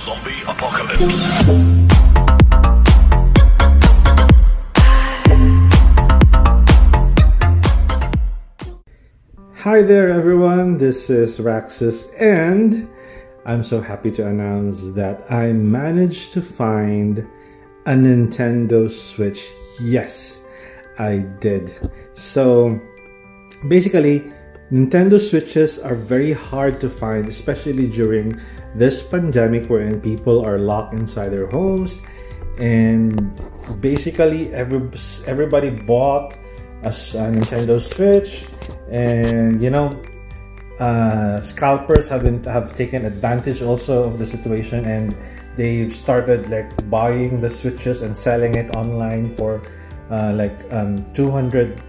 Zombie Apocalypse. Hi there everyone, this is Raxus and I'm so happy to announce that I managed to find a Nintendo Switch. Yes, I did. So basically, Nintendo Switches are very hard to find, especially during this pandemic wherein people are locked inside their homes. And basically every, everybody bought a, a Nintendo Switch. And you know uh, scalpers have been have taken advantage also of the situation. And they've started like buying the switches and selling it online for uh, like um, 200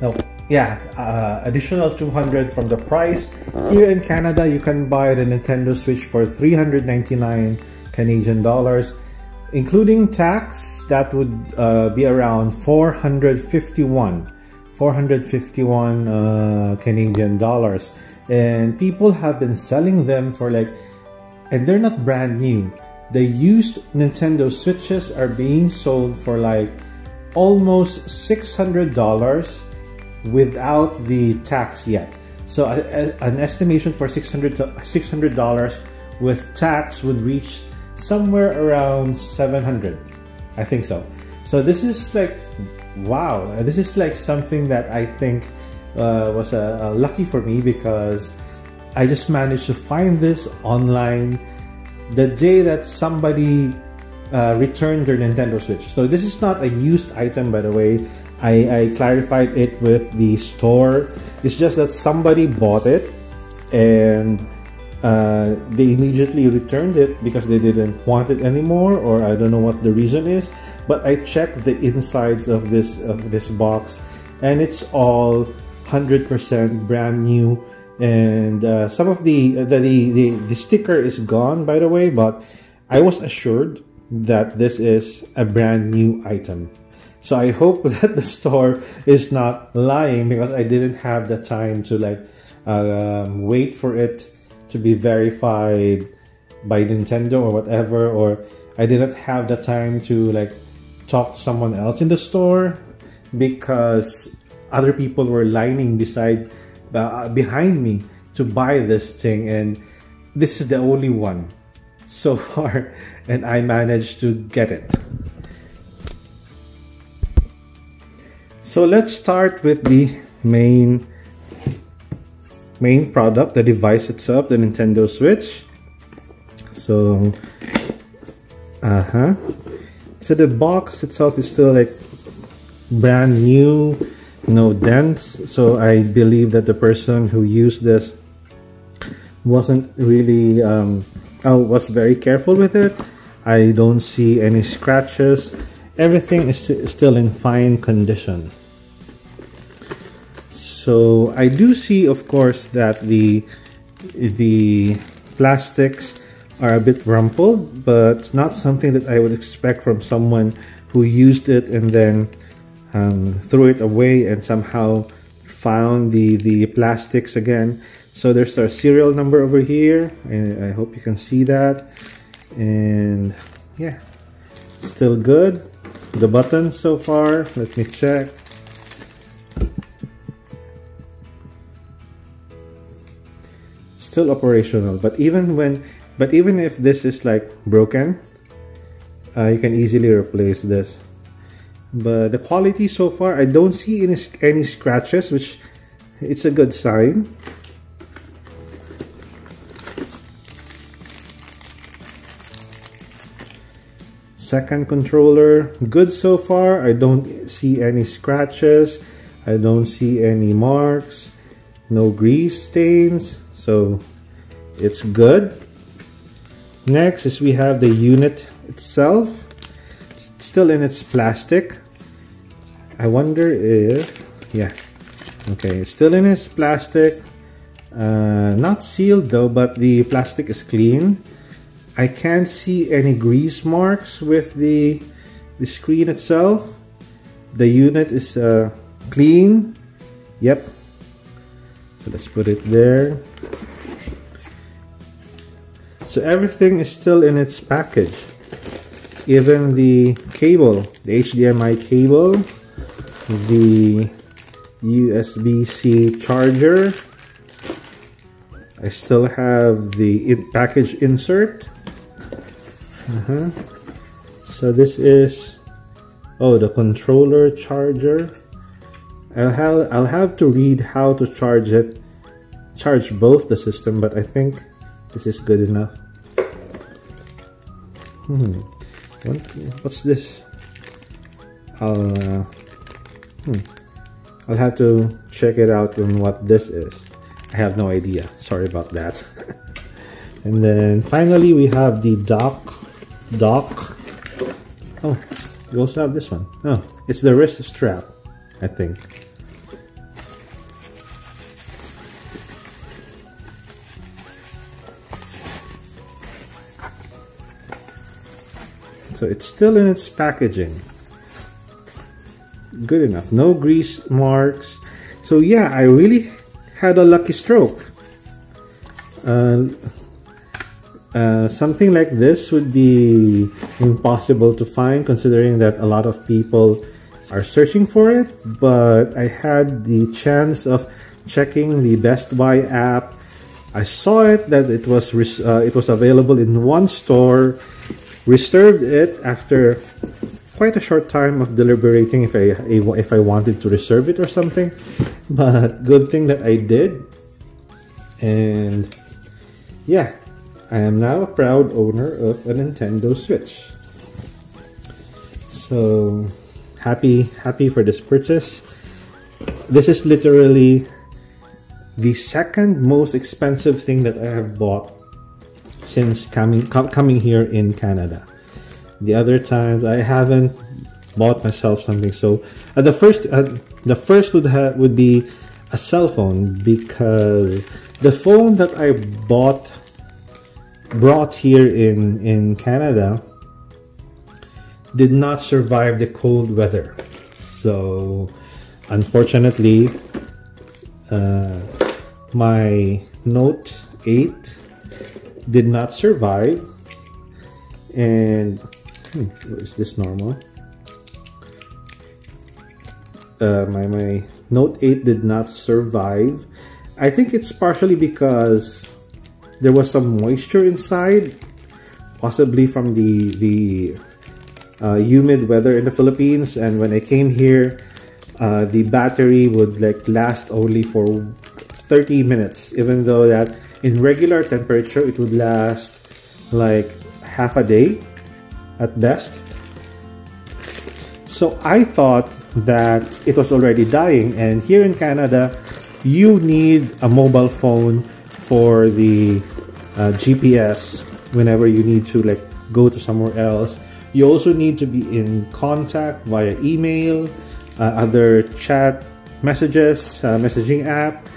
no yeah uh, additional 200 from the price. Here in Canada you can buy the Nintendo Switch for 399 Canadian dollars including tax. That would uh, be around 451 451 uh, Canadian dollars. And people have been selling them for like and they're not brand new. The used Nintendo Switches are being sold for like almost $600 without the tax yet so a, a, an estimation for 600 $600 with tax would reach somewhere around 700 I think so so this is like wow, this is like something that I think uh, was lucky for me because I just managed to find this online the day that somebody uh, returned their Nintendo Switch. So this is not a used item, by the way. I, I clarified it with the store. It's just that somebody bought it and uh, they immediately returned it because they didn't want it anymore or I don't know what the reason is but I checked the insides of this of this box and it's all 100% brand new and uh, some of the, the, the the sticker is gone by the way but I was assured that this is a brand new item so I hope that the store is not lying because I didn't have the time to like um, wait for it to be verified by Nintendo or whatever, or I didn't have the time to like talk to someone else in the store because other people were lining beside uh, behind me to buy this thing and this is the only one so far and I managed to get it. So let's start with the main main product, the device itself, the Nintendo Switch. So, uh-huh. So the box itself is still like brand new, no dents. So I believe that the person who used this wasn't really, um, oh, was very careful with it. I don't see any scratches. Everything is still in fine condition. So I do see, of course, that the the plastics are a bit rumpled, but not something that I would expect from someone who used it and then um, threw it away and somehow found the the plastics again. So there's our serial number over here, and I hope you can see that. And yeah, still good. The buttons so far, let me check. still operational but even when but even if this is like broken uh, you can easily replace this. But the quality so far I don't see any, any scratches which it's a good sign second controller. Good so far. I don't see any scratches. I don't see any marks. No grease stains. So it's good. Next is we have the unit itself. It's still in its plastic. I wonder if yeah. Okay it's still in its plastic. Uh, not sealed though but the plastic is clean I can't see any grease marks with the the screen itself the unit is uh, clean yep so let's put it there So everything is still in its package. Even the cable, the HDMI cable, the USB-C charger. I still have the package insert. Uh -huh. So this is, oh, the controller charger. I'll have, I'll have to read how to charge it, charge both the system, but I think this is good enough. Hmm. What, what's this? I'll, uh, hmm. I'll have to check it out on what this is. I have no idea. Sorry about that. and then finally we have the dock. Dock. Oh, you also have this one. Oh, it's the wrist strap, I think. So it's still in its packaging good enough. No grease marks. So yeah, I really had a lucky stroke. Uh, uh, something like this would be impossible to find considering that a lot of people are searching for it but I had the chance of checking the Best Buy app. I saw it that it was uh, it was available in one store reserved it after quite a short time of deliberating if I if I wanted to reserve it or something but good thing that I did. And yeah I am now a proud owner of a Nintendo Switch. So happy happy for this purchase. This is literally the second most expensive thing that I have bought since coming com coming here in Canada. The other times I haven't bought myself something. So uh, the first uh, the first would have would be a cell phone because the phone that I bought brought here in in Canada did not survive the cold weather so unfortunately uh, my note 8 did not survive and Hmm, is this normal? Uh, my, my Note 8 did not survive. I think it's partially because there was some moisture inside, possibly from the, the uh, humid weather in the Philippines. And when I came here, uh, the battery would like last only for 30 minutes, even though that in regular temperature, it would last like half a day at best. So I thought that it was already dying and here in Canada you need a mobile phone for the uh, GPS whenever you need to like go to somewhere else. You also need to be in contact via email, uh, other chat messages, uh, messaging app,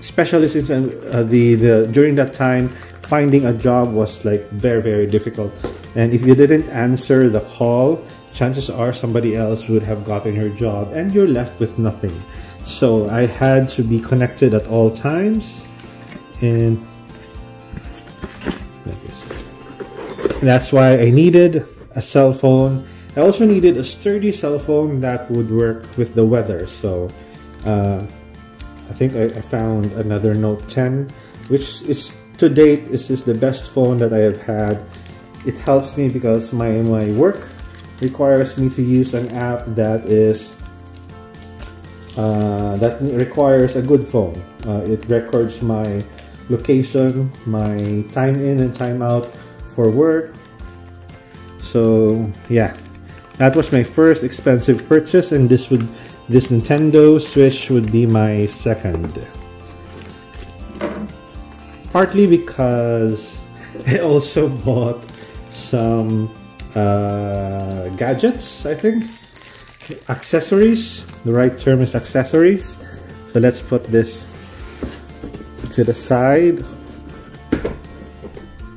especially since uh, the, the during that time finding a job was like very very difficult and if you didn't answer the call, chances are somebody else would have gotten your job and you're left with nothing. So I had to be connected at all times and that's why I needed a cell phone. I also needed a sturdy cell phone that would work with the weather. So uh, I think I, I, found another Note 10, which is to date is, is the best phone that I have had it helps me because my, my work requires me to use an app that is uh, that requires a good phone. Uh, it records my location, my time in and time out for work. So yeah, that was my first expensive purchase, and this would this Nintendo Switch would be my second. Partly because I also bought some uh, gadgets, I think. Accessories. The right term is accessories. So let's put this to the side.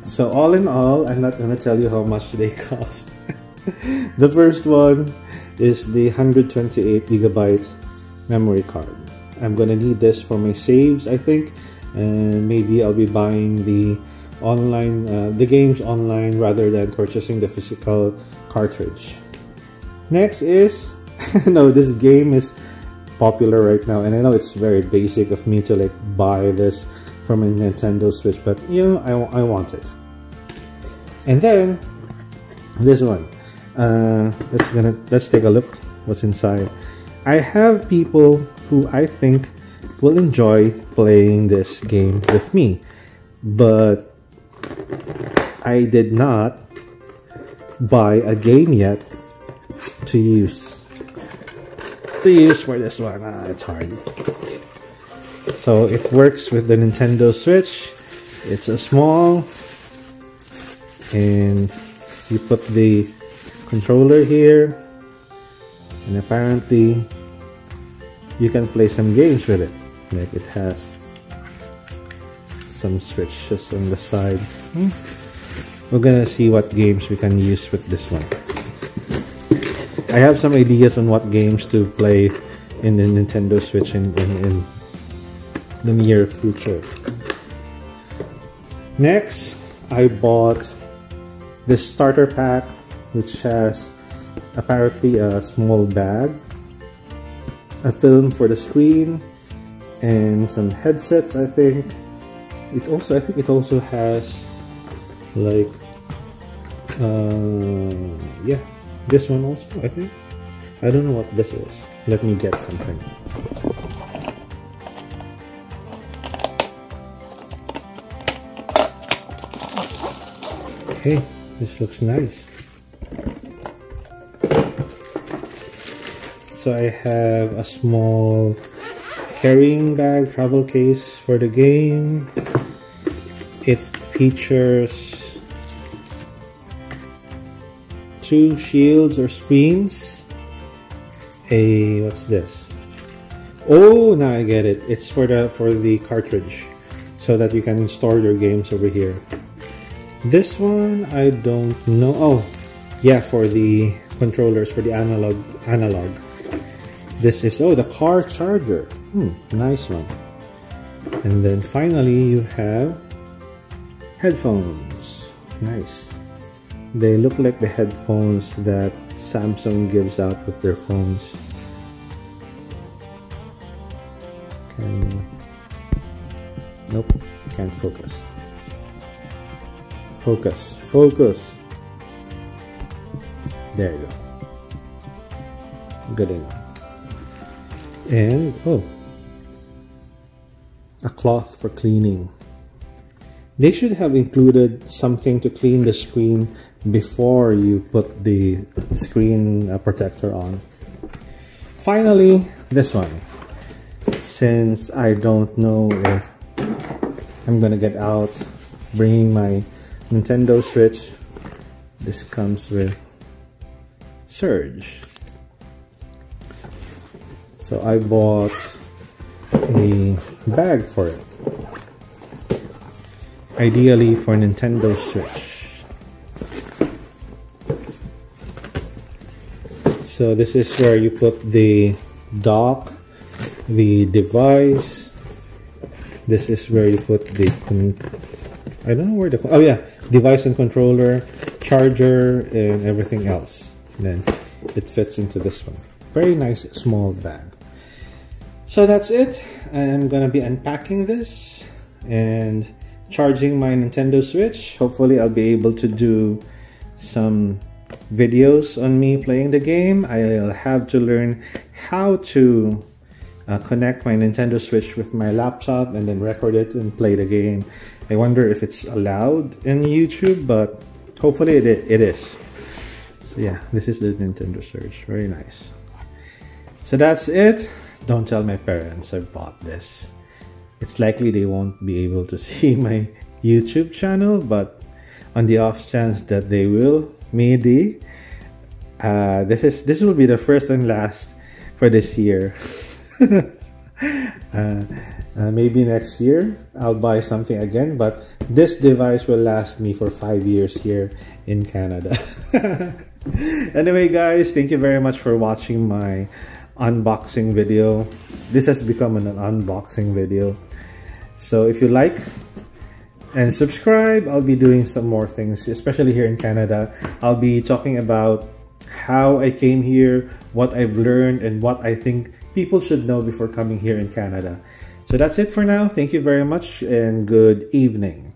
So all in all, I'm not to tell you how much they cost. the first one is the 128 gigabyte memory card. I'm gonna need this for my saves, I think, and maybe I'll be buying the online uh, the games online rather than purchasing the physical cartridge. Next is no, this game is popular right now, and I know it's very basic of me to like buy this from a Nintendo Switch, but you know I, I want it. And then this one, uh, let's gonna let's take a look what's inside. I have people who I think will enjoy playing this game with me, but I did not buy a game yet to use to use for this one. Ah, it's hard. So it works with the Nintendo Switch. It's a small and you put the controller here and apparently you can play some games with it like it has some switches on the side hmm. we're gonna see what games we can use with this one I have some ideas on what games to play in the Nintendo Switch in, in, in the near future next I bought this starter pack which has apparently a small bag, a film for the screen, and some headsets I think. It also I think it also has like uh, this one also I think? I don't know what this is. Let me get something. Okay this looks nice. So I have a small carrying bag travel case for the game. It features two shields or screens a what's this oh now I get it it's for the for the cartridge so that you can store your games over here this one I don't know oh yeah for the controllers for the analog analog this is, oh, the car charger. Hmm, nice one. And then finally you have headphones. Nice. They look like the headphones that Samsung gives out with their phones. Can... Nope, can't focus. Focus, focus. There you go. Good enough and oh a cloth for cleaning they should have included something to clean the screen before you put the screen uh, protector on. Finally this one. Since I don't know if I'm gonna get out bringing my Nintendo Switch this comes with Surge. So I bought a bag for it. Ideally for Nintendo Switch. So this is where you put the dock, the device. This is where you put the I don't know where the oh yeah, device and controller, charger, and everything else. And then it fits into this one. Very nice small bag. So that's it. I'm gonna be unpacking this and charging my Nintendo Switch. Hopefully I'll be able to do some videos on me playing the game. I'll have to learn how to uh, connect my Nintendo Switch with my laptop and then record it and play the game. I wonder if it's allowed in YouTube, but hopefully it, it is. So yeah, this is the Nintendo Switch. Very nice. So that's it. Don't tell my parents I bought this. It's likely they won't be able to see my YouTube channel, but on the off chance that they will, maybe. Uh, this is this will be the first and last for this year. uh, uh, maybe next year I'll buy something again, but this device will last me for five years here in Canada. anyway, guys, thank you very much for watching my unboxing video this has become an unboxing video so if you like and subscribe. I'll be doing some more things, especially here in Canada. I'll be talking about how I came here, what I've learned, and what I think people should know before coming here in Canada. So that's it for now. Thank you very much and good evening.